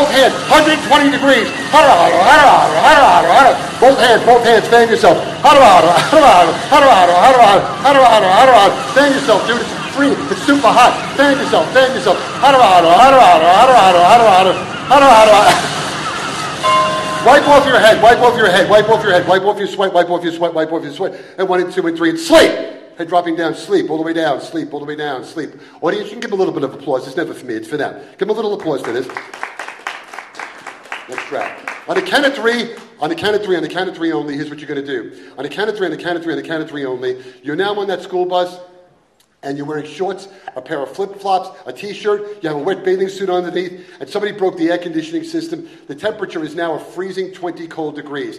both hands, 120 degrees. Both hands, both hands, fan yourself. Fan yourself, dude. It's free. It's super hot. Fan yourself, fan yourself. Wipe off your head, wipe off your head, wipe off your head, wipe off your sweat, wipe off your sweat, wipe off your sweat. And one and two and three and sleep head dropping down, sleep, all the way down, sleep, all the way down, sleep. Audience, you can give a little bit of applause. It's never for me, it's for them. Give them a little applause for this. Track. On the count of three, on the count of three, on the count of three only, here's what you're going to do. On the count of three, on the count of three, on the count of three only, you're now on that school bus and you're wearing shorts, a pair of flip flops, a t shirt, you have a wet bathing suit underneath, and somebody broke the air conditioning system. The temperature is now a freezing 20 cold degrees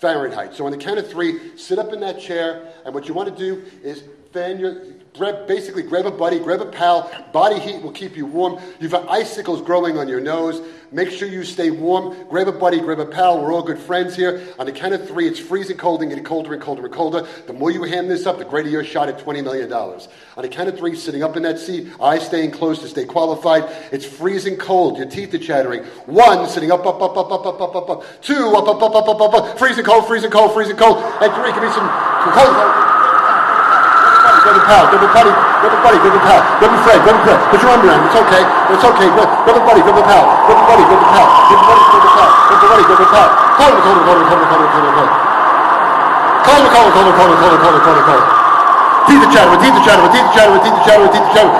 Fahrenheit. So on the count of three, sit up in that chair, and what you want to do is fan your grab, basically grab a buddy, grab a pal. Body heat will keep you warm. You've got icicles growing on your nose. Make sure you stay warm. Grab a buddy, grab a pal. We're all good friends here. On the count of three, it's freezing cold and getting colder and colder and colder. The more you hand this up, the greater your shot at $20 million. On the count of three, sitting up in that seat, eyes staying closed to stay qualified. It's freezing cold. Your teeth are chattering. One, sitting up, up, up, up, up, up, up, up, up. Two, up, up, up, up, up, up, up. Freezing cold, freezing cold, freezing cold. And three, give me some, some cold. Grab a pal, grab a buddy, grab a buddy, grab a pal, grab a friend, grab a friend. Put your arm around, it's okay, it's okay. Grab, grab a buddy, grab a pal, grab a buddy, grab a pal, grab a buddy, grab a pal, grab a buddy, grab a pal. Call him, call him, call him, call him, call him, call him, call him. Call him, call him, call him, call him, call him, call him, call him, call him. Teeth are chattering, teeth are chattering, teeth are chattering, teeth are chattering, teeth are chattering.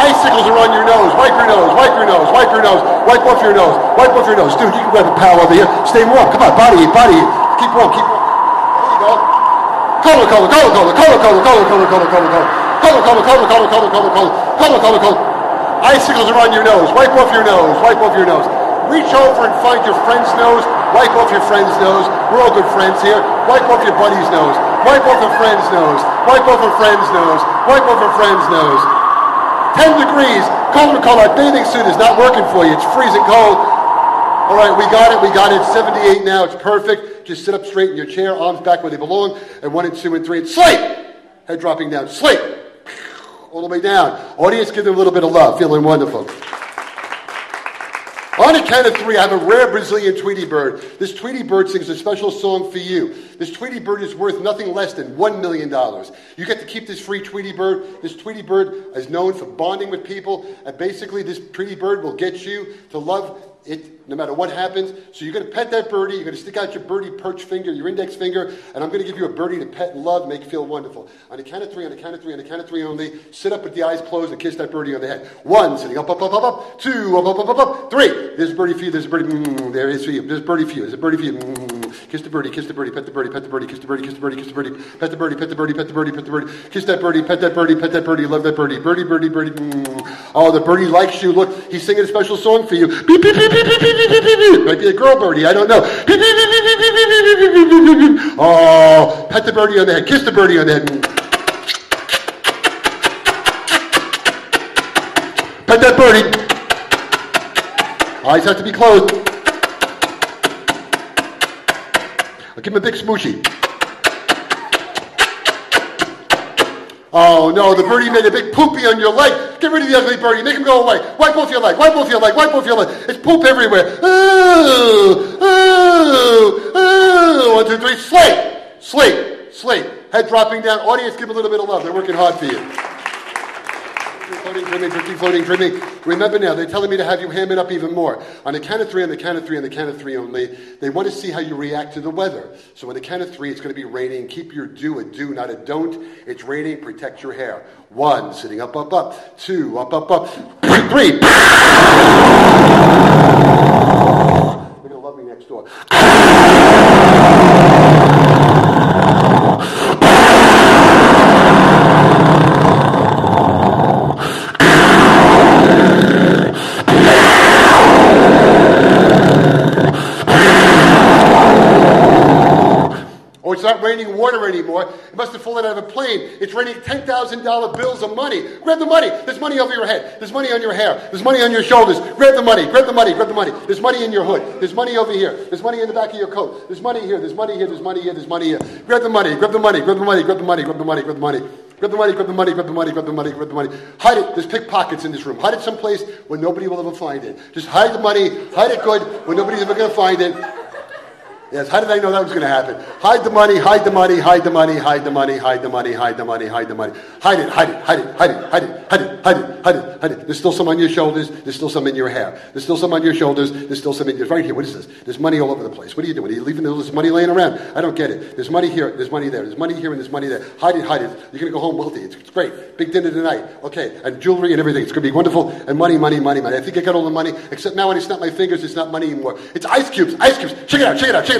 Icicles are on your nose. Wipe your nose. Wipe your nose. Wipe your nose. Wipe off your nose. Wipe off your nose. Dude, you can grab a pal over here. Stay warm. Come on, body body. Keep warm, keep warm. There you go. Cola, cola, cola, cola, cola, cola, cola, cola, cola, cola, cola. Cola, cola, cola, cola, cola, cola, cola, cola, cola, cola. Icicles are your nose. Wipe off your nose. Wipe off your nose. Reach over and find your friend's nose. Wipe off your friend's nose. We're all good friends here. Wipe off your buddy's nose. Wipe off a friend's nose. Wipe off a friend's nose. Wipe off a friend's nose. 10 degrees. And cold. Our bathing suit is not working for you. It's freezing cold. All right, we got it. We got it. 78 now. It's perfect. Just sit up straight in your chair, arms back where they belong. And one and two and three. And sleep. Head dropping down. Sleep. All the way down. Audience, give them a little bit of love. Feeling wonderful. On a count of three, I have a rare Brazilian Tweety bird. This Tweety bird sings a special song for you. This Tweety bird is worth nothing less than $1 million. You get to keep this free Tweety bird. This Tweety bird is known for bonding with people, and basically, this Tweety bird will get you to love it no matter what happens. So you're going to pet that birdie. You're going to stick out your birdie perch finger, your index finger, and I'm going to give you a birdie to pet and love, make you feel wonderful. On the count of three, on the count of three, on the count of three only, sit up with the eyes closed and kiss that birdie on the head. One, sitting up, up, up, up, up. Two, up, up, up, up, up. Three. There's a birdie for you. There's a birdie. Mm, there is for you. There's a birdie for you. There's a birdie for you. Mm, kiss the birdie. Kiss the birdie. Pet the birdie. Pet the birdie. Kiss the birdie. Kiss the birdie. Kiss the birdie. Pet the birdie. Pet the birdie. Pet the birdie. Pet the birdie. Kiss that birdie. Pet that birdie. Pet that birdie. Love that birdie. Birdie. Birdie. Birdie. Mm. Oh, the birdie likes you. Look, he's singing a special song for you. Beep, beep, beep, beep, beep, beep, beep, beep, beep. Might be a girl birdie. I don't know. Oh, pet the birdie on the head. Kiss the birdie on the head. Pet that birdie. Eyes have to be closed. I'll give him a big smoochy. Oh no, the birdie made a big poopy on your leg. Get rid of the ugly birdie. Make him go away. Wipe off your leg. Wipe off your leg. Wipe off your leg. It's poop everywhere. Ooh, ooh, ooh. One, two, three. Sleep. Sleep. Sleep. Head dropping down. Audience, give a little bit of love. They're working hard for you. Floating, trimming, drifting, floating, trimming. Remember now, they're telling me to have you ham it up even more. On the count of three, on the count of three, on the count of three only, they want to see how you react to the weather. So on the count of three, it's going to be raining. Keep your do a do, not a don't. It's raining, protect your hair. One, sitting up, up, up. Two, up, up, up. Three. They're going to love me next door. It's not raining water anymore. It must have fallen out of a plane. It's raining $10,000 bills of money. Grab the money. There's money over your head. There's money on your hair. There's money on your shoulders. Grab the money. Grab the money. Grab the money. There's money in your hood. There's money over here. There's money in the back of your coat. There's money here. There's money here. There's money here. There's money here. Grab the money. Grab the money. Grab the money. Grab the money. Grab the money. Grab the money. Grab the money, grab the money, grab the money, grab the money, grab the money. Hide it. There's pickpockets in this room. Hide it someplace where nobody will ever find it. Just hide the money, hide it good where nobody's ever going to find it. Yes, how did I know that was going to happen? Hide the money, hide the money, hide the money, hide the money, hide the money, hide the money, hide the money. Hide it, hide it, hide it, hide it, hide it, hide it, hide it, hide it, hide it. There's still some on your shoulders. There's still some in your hair. There's still some on your shoulders. There's still some in your right here. What is this? There's money all over the place. What are you doing? Are you leaving all this money laying around? I don't get it. There's money here. There's money there. There's money here and there's money there. Hide it, hide it. You're going to go home wealthy. It's, it's great. Big dinner tonight. Okay, and jewelry and everything. It's going to be wonderful. And money, money, money, money. I think I got all the money. Except now when I snap my fingers, it's not money anymore. It's ice cubes. Ice cubes. Check it out. Check it out. Check it out.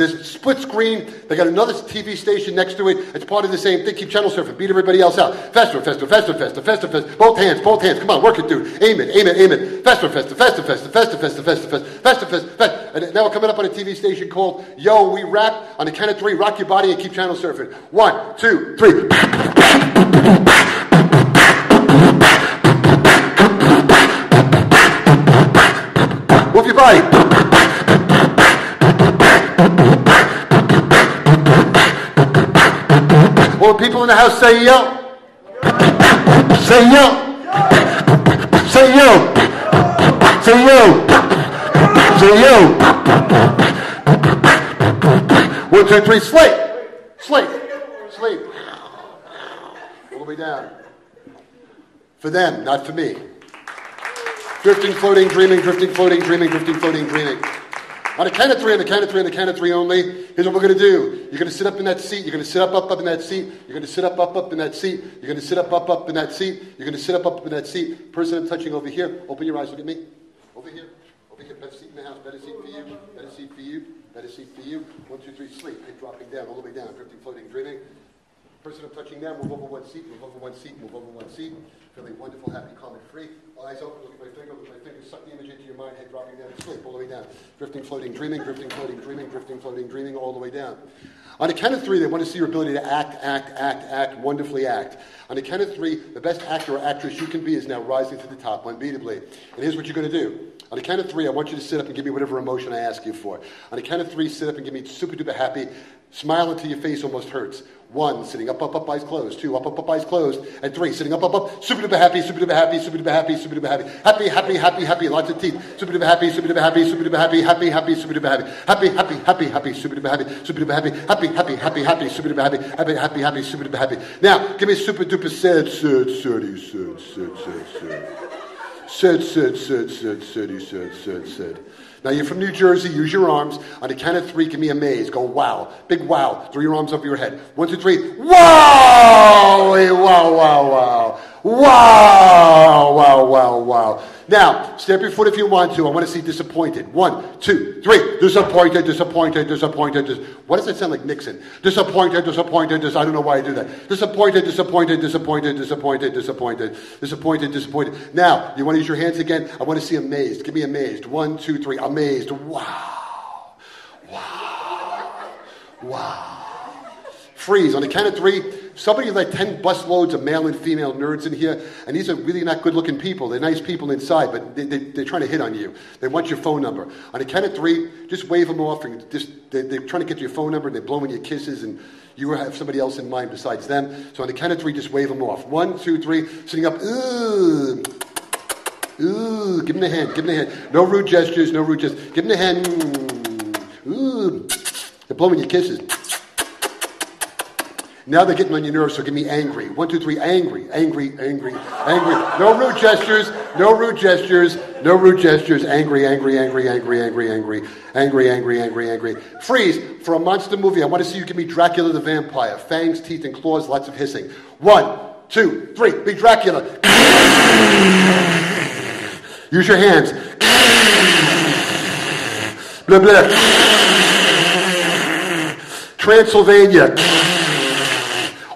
There's split screen. They got another TV station next to it. It's part of the same thing. Keep channel surfing. Beat everybody else out. Faster, faster, faster, faster, faster, faster. Both hands, both hands. Come on, work it, dude. Aim it, aim it, aim it. Faster, faster, faster, faster, faster, faster, faster, faster, faster. And now we're coming up on a TV station called Yo We Rap. On the count of three, rock your body and keep channel surfing. One, two, three. Move your body. People in the house say yo. Say yo. Say yo. Say yo. Say yo. One, two, three, sleep. Sleep. Sleep. The way down. For them, not for me. Drifting, floating, dreaming, drifting, floating, dreaming, drifting, floating, dreaming. On the count of three, on the count of three, on the count of three only, here's what we're going to do. You're going to sit up in that seat. You're going to sit up, up, up in that seat. You're going to sit up, up, up in that seat. You're going to sit up, up, up in that seat. You're going to sit up, up up in that seat. Person I'm touching over here, open your eyes, look at me. Over here. Over here. Better seat in the house. Better seat for you. Better seat for you. Better seat for you. One, two, three, sleep. Head dropping down, all the way down. Drifting, floating, dreaming. Person I'm touching now, move over one seat, move over one seat, move over one seat. Feeling wonderful, happy, calm, and free. Eyes open, look at my finger, look at my finger, suck the image into your mind, head dropping down to sleep, all the way down. Drifting, floating, dreaming, drifting, floating, dreaming, drifting, floating, dreaming, all the way down. On the count of three, they want to see your ability to act, act, act, act, wonderfully act. On the count of three, the best actor or actress you can be is now rising to the top unbeatably. And here's what you're going to do. On the count of three, I want you to sit up and give me whatever emotion I ask you for. On the count of three, sit up and give me super duper happy. Smile until your face almost hurts. One, sitting up, up, up, eyes closed. Two, up, up, up, eyes closed. And three, sitting up, up, up, super duper happy, super duper happy, super duper happy, super duper happy. Happy, happy, happy, happy, lots of teeth. Super duper happy, super duper happy, super duper happy, happy, happy, super duper happy. Happy, happy, happy, happy, super duper happy, super duper happy, happy, happy, happy, happy, super duper happy, happy, happy, happy, super duper happy. Now, give me super duper sad, sad, sad, sad, sad, sad, sad. Sad, sad, sad, sad, sad, sad, sad, sad. Now you're from New Jersey, use your arms. On the count of three, give me a maze. Go wow. Big wow. Throw your arms over your head. One, two, three. Wow! Wow, wow, wow. Wow, wow, wow, wow. Now, step your foot if you want to. I want to see disappointed. One, two, three. Disappointed, disappointed, disappointed. Dis- what does that sound like Nixon? Disappointed, disappointed, dis- I don't know why I do that. Disappointed, disappointed, disappointed, disappointed, disappointed, disappointed, disappointed. Now, you want to use your hands again? I want to see amazed. Give me amazed. One, two, three. Amazed. Wow. Wow. Wow. Freeze. On the count of three, somebody like 10 busloads of male and female nerds in here, and these are really not good looking people. They're nice people inside, but they, they, they're trying to hit on you. They want your phone number. On the count of three, just wave them off, and just, they, they're trying to get your phone number, and they're blowing you kisses, and you have somebody else in mind besides them. So on the count of three, just wave them off. One, two, three, sitting up, ooh. Ooh, give him the hand, give him the hand. No rude gestures, no rude gestures. Give him the hand. Ooh, they're blowing you kisses. Now they're getting on your nerves, so give me angry. One, two, three, angry, angry, angry, angry. No rude gestures, no rude gestures, no rude gestures. Angry, angry, angry, angry, angry, angry, angry, angry, angry, angry. Freeze. For a monster movie, I want to see you give me Dracula the vampire. Fangs, teeth, and claws, lots of hissing. One, two, three, be Dracula. Use your hands. Blah, blah. Transylvania.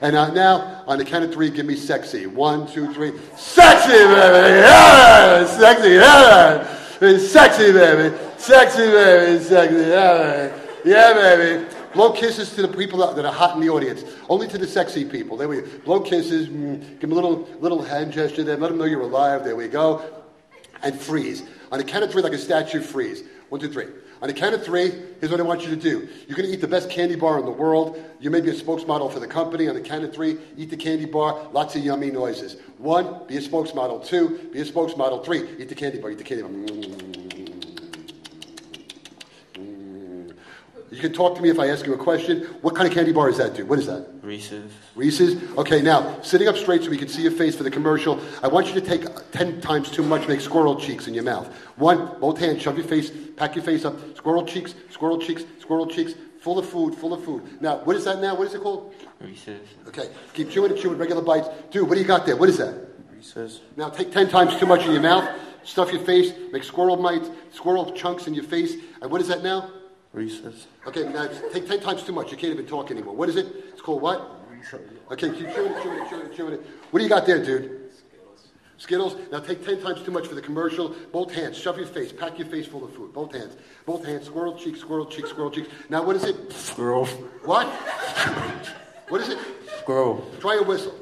And uh, now, on the count of three, give me sexy. One, two, three. Sexy, baby! Yeah! Sexy, yeah! Sexy, baby! Sexy, baby! Sexy, yeah, baby! Yeah, baby! Blow kisses to the people that are hot in the audience. Only to the sexy people. There we go. Blow kisses. Mm, give them a little, little hand gesture there. Let them know you're alive. There we go. And freeze. On the count of three, like a statue, freeze. One, two, three. On the count of three, here's what I want you to do. You're going to eat the best candy bar in the world. You may be a spokesmodel for the company. On the count of three, eat the candy bar. Lots of yummy noises. One, be a spokesmodel. Two, be a spokesmodel. Three, eat the candy bar. Eat the candy bar. You can talk to me if I ask you a question. What kind of candy bar is that, dude? What is that? Reese's. Reese's? Okay, now, sitting up straight so we can see your face for the commercial, I want you to take 10 times too much, make squirrel cheeks in your mouth. One, both hands, shove your face, pack your face up, squirrel cheeks, squirrel cheeks, squirrel cheeks, full of food, full of food. Now, what is that now? What is it called? Reese's. Okay, keep chewing and chewing, regular bites. Dude, what do you got there? What is that? Reese's. Now, take 10 times too much in your mouth, stuff your face, make squirrel mites, squirrel chunks in your face. And what is that now? Reese's. Okay, now take 10 times too much. You can't even talk anymore. What is it? It's called what? Okay, keep chewing it, chewing it, chewing it, chewing it. What do you got there, dude? Skittles. Skittles. Now take 10 times too much for the commercial. Both hands. Shove your face. Pack your face full of food. Both hands. Both hands. Squirrel cheeks, squirrel cheeks, squirrel cheeks. Now what is it? Squirrel. What? What is it? Squirrel. Try a whistle.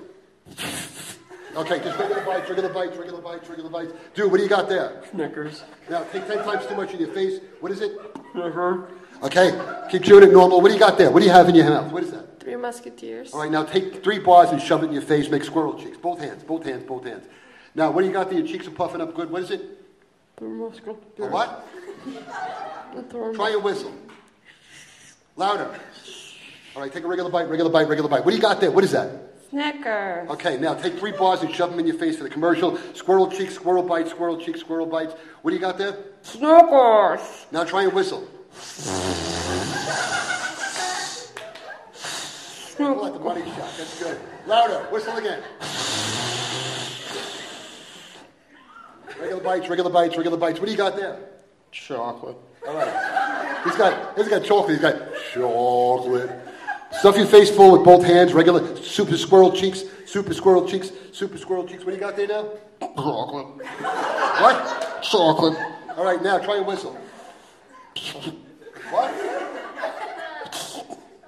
Okay, just regular bites, regular bites, regular bites, regular bites. Dude, what do you got there? Snickers. Now take 10 times too much in your face. What is it? Snickers. Okay, keep chewing it normal. What do you got there? What do you have in your mouth? What is that? Three Musketeers. All right, now take three bars and shove it in your face. Make squirrel cheeks. Both hands, both hands, both hands. Now, what do you got there? Your cheeks are puffing up good. What is it? Three Musketeers. A what? Try a whistle. Louder. All right, take a regular bite, regular bite, regular bite. What do you got there? What is that? Snickers. Okay, now take three bars and shove them in your face for the commercial. Squirrel cheeks, squirrel bites, squirrel cheeks, squirrel bites. What do you got there? Snickers. Now try and whistle. Pull out the money shot. That's good. Louder. Whistle again. Regular bites, regular bites, regular bites. What do you got there? Chocolate. All right. He's got, he's got chocolate. He's got chocolate. Stuff your face full with both hands. Regular super squirrel cheeks. Super squirrel cheeks. Super squirrel cheeks. What do you got there now? Chocolate. What? Chocolate. All right, now try and whistle. What?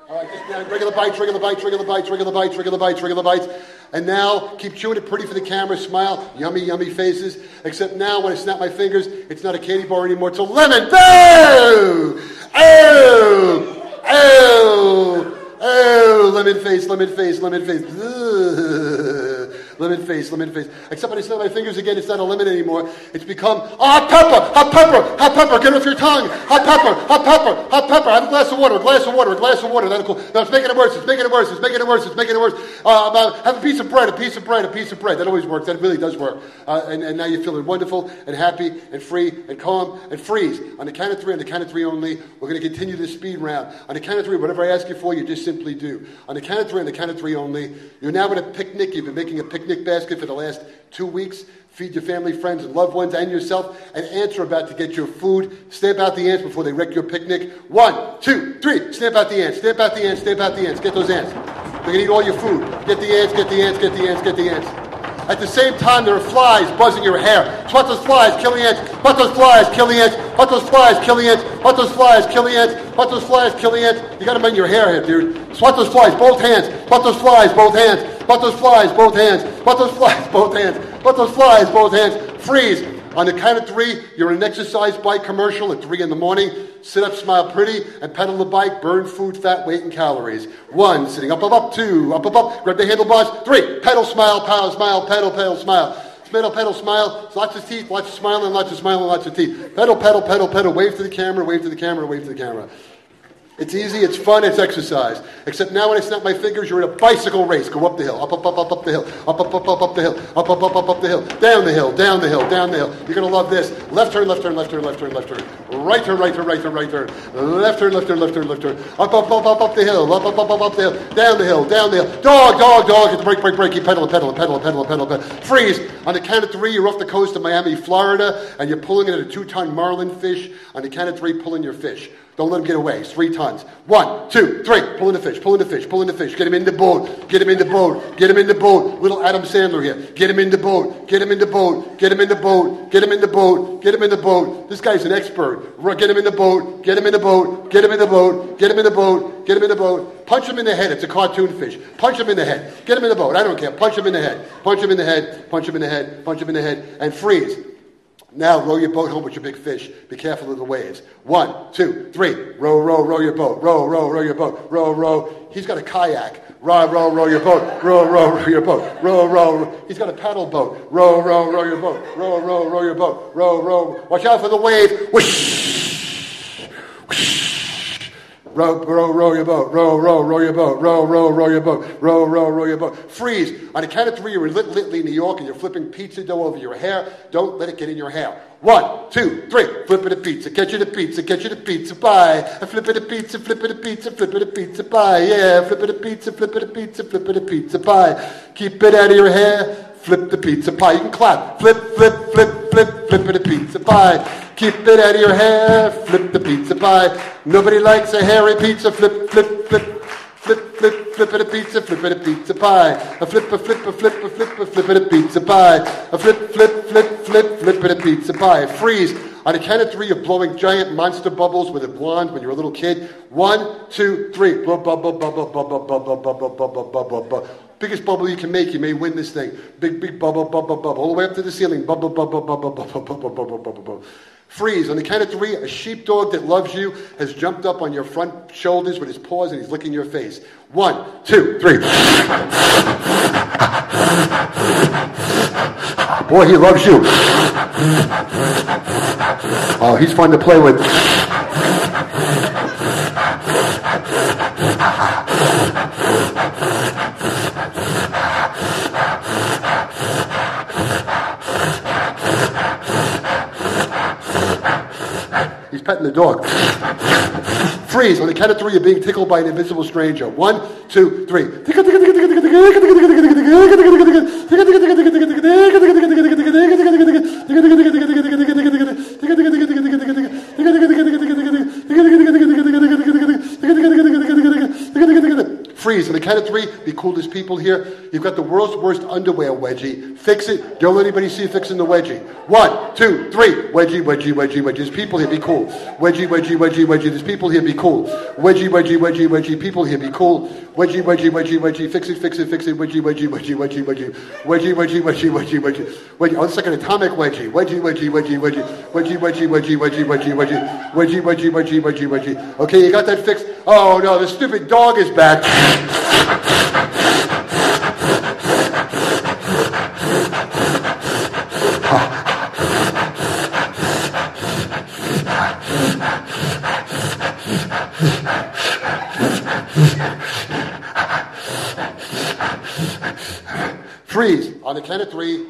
All right, just now, regular bites, regular bites, regular bites, regular bites, regular bites, regular bites. And now, keep chewing it pretty for the camera, smile, yummy, yummy faces. Except now, when I snap my fingers, it's not a candy bar anymore, it's a lemon. Boo! Oh! Oh! Oh! Lemon face, lemon face, lemon face. Ugh. Lemon face, lemon face. Except when I snap my fingers again, it's not a lemon anymore. It's become oh, hot pepper, hot pepper, hot pepper. Get off your tongue. Hot pepper, hot pepper, hot pepper. Have a glass of water, a glass of water, a glass of water. That's cool. No, it's making it worse. It's making it worse. It's making it worse. It's making it worse. Uh, uh, have a piece of bread, a piece of bread, a piece of bread. That always works. That really does work. Uh, and, and now you're feeling wonderful and happy and free and calm and freeze. On the count of three, on the count of three only, we're going to continue this speed round. On the count of three, whatever I ask you for, you just simply do. On the count of three, on the count of three only, you're now at a picnic. You've been making a picnic basket for the last two weeks. Feed your family, friends, and loved ones and yourself. And ants are about to get your food. Stamp out the ants before they wreck your picnic. One, two, three. Stamp out the ants. Stamp out the ants. Stamp out the ants. Get those ants. They're going to eat all your food. Get the ants, get the ants, get the ants, get the ants. At the same time, there are flies buzzing your hair. Swat those flies, kill the ants. Swat those flies, kill the ants. Swat those flies, kill the ants. Swat those flies, kill the ants. Swat those flies, kill the ants. You got them in your hair here, dude. Swat those flies, both hands. Swat those flies, both hands. Swat those flies, both hands. Swat those flies, both hands. Swat those flies, both hands. Freeze. On the count of three, you're an exercise bike commercial at three in the morning. Sit up, smile pretty, and pedal the bike. Burn food, fat, weight, and calories. One, sitting up, up, up. Two, up, up, up. Grab the handlebars. Three, pedal, smile, pedal, smile, pedal, pedal, smile. Pedal, pedal, smile. Lots of teeth, lots of smiling, lots of smiling, lots of teeth. Pedal, pedal, pedal, pedal. Wave to the camera, wave to the camera, wave to the camera. It's easy, it's fun, it's exercise. Except now when I snap my fingers, you're in a bicycle race. Go up the hill, up, up, up, up, up the hill, up, up, up, up, up the hill, up, up, up, up, up the hill, down the hill, down the hill, down the hill. You're gonna love this. Left turn, left turn, left turn, left turn, left turn. Right turn, right turn, right turn, right turn. Left turn, left turn, left turn, left turn. Up, up, up, up, up the hill, up, up, up, up, up the hill, down the hill, down the hill. Dog, dog, dog. It's break, break, break. Keep pedaling, pedaling, pedaling, pedaling, pedaling, pedaling. Freeze. On the count of three, you're off the coast of Miami, Florida, and you're pulling in a two-ton marlin fish. On the count of three, pulling your fish. Don't let him get away. It's three tons. One, two, three. Pull in the fish. Pull in the fish. Pull in the fish. Get him in the boat. Get him in the boat. Get him in the boat. Little Adam Sandler here. Get him in the boat. Get him in the boat. Get him in the boat. Get him in the boat. Get him in the boat. This guy's an expert. Get him in the boat. Get him in the boat. Get him in the boat. Get him in the boat. Get him in the boat. Punch him in the head. It's a cartoon fish. Punch him in the head. Get him in the boat. I don't care. Punch him in the head. Punch him in the head. Punch him in the head. Punch him in the head. And freeze. Now row your boat home with your big fish. Be careful of the waves. One, two, three. Row, row, row your boat. Row, row, row your boat. Row, row. He's got a kayak. Row, row, row your boat. Row, row, row your boat. Row, row. He's got a paddle boat. Row, row, row your boat. Row, row, row your boat. Row, row. Watch out for the wave. Whoosh. Whoosh. Row, row, row your boat. Row, row, row your boat. Row, row, row your boat. Row, row, row your boat. Freeze. On the count of three, you're in Lit- Litly, New York, and you're flipping pizza dough over your hair. Don't let it get in your hair. One, two, three. Flip it a pizza. Catch it a pizza. Catch it a pizza. Bye. Flip it a pizza. Flip it a pizza. Flip it a pizza. pie. Yeah. Flip it a pizza. Flip it a pizza. Flip it a pizza. pie. Keep it out of your hair. Flip the pizza pie. You can clap. Flip, flip, flip, flip, flip it a pizza pie. Keep it out of your hair. Flip the pizza pie. Nobody likes a hairy pizza. Flip, flip, flip. Flip, flip, flip it a pizza, flip it a pizza pie. A flip, a flip, a flip, a flip, a flip it a pizza pie. A flip, flip, flip, flip, flip it a pizza pie. Freeze. On the count of three, you're blowing giant monster bubbles with a blonde when you're a little kid. One, two, three. Blow bubble, bubble, bubble, bubble, bubble, bubble, bubble, bubble. Biggest bubble you can make, you may win this thing. Big, big bubble, bubble, bubble, all the way up to the ceiling. Bubble, bubble, bubble, bubble, bubble, bubble, bubble, bubble. Freeze. On the count of three, a sheepdog that loves you has jumped up on your front shoulders with his paws and he's licking your face. One, two, three. Boy, he loves you. Oh, he's fun to play with. Petting the dog. Freeze. On the count of three, you're being tickled by an invisible stranger. One, two, three. Freeze. On the count of three, be cool. There's people here. You've got the world's worst underwear wedgie. Fix it. Don't let anybody see you fixing the wedgie. One, two, three. Wedgie, wedgie, wedgie, wedgie. There's people here. Be cool. Wedgie, wedgie, wedgie, wedgie. There's people here. Be cool. Wedgie, wedgie, wedgie, wedgie. People here. Be cool. Wedgie, wedgie, wedgie, wedgie. Fix it, fix it, fix it. Wedgie, wedgie, wedgie, wedgie, wedgie. Wedgie, wedgie, wedgie, wedgie, wedgie. Wedgie. Oh, it's like an atomic wedgie. Wedgie, wedgie, wedgie, wedgie. Wedgie, wedgie, wedgie, wedgie, wedgie, wedgie. Wedgie, wedgie, wedgie, wedgie, wedgie. Okay, you got that fixed? Oh no, the stupid dog is back. Freeze. On the count of three,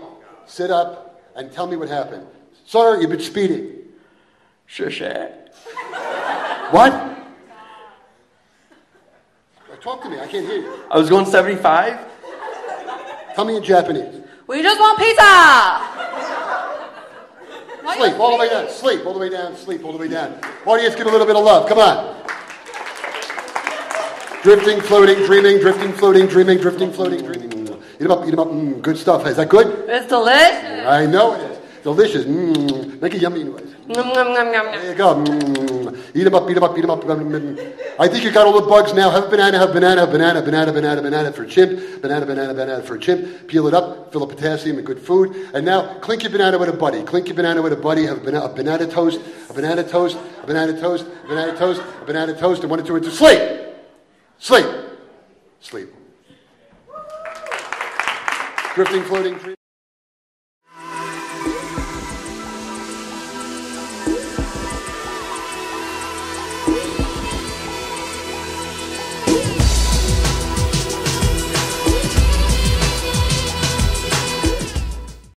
sit up and tell me what happened. Sir, you've been speeding. Shush What? Talk to me. I can't hear you. I was going 75. Tell me in Japanese. We just want pizza. Sleep all the way down. Sleep all the way down. Sleep all the way down. Audience, give a little bit of love. Come on. Drifting, floating, dreaming, drifting, floating, dreaming, drifting, floating, dreaming. Eat them up, eat them up. Mm, good stuff. Is that good? It's delicious. I know it is. Delicious. Mm. Make a yummy noise. Nom, nom, nom, nom. There you go. Mm. Eat them up, eat them up, eat them up. Mm. I think you got all the bugs now. Have a banana, have a banana, banana, banana, banana, banana for a chimp. Banana, banana, banana for a chimp. Peel it up, fill up potassium and good food. And now clink your banana with a buddy. Clink your banana with a buddy. Have a banana, a banana toast, a banana toast, a banana toast, a banana toast, a banana toast, and one and two into sleep. Sleep. Sleep. Drifting, floating.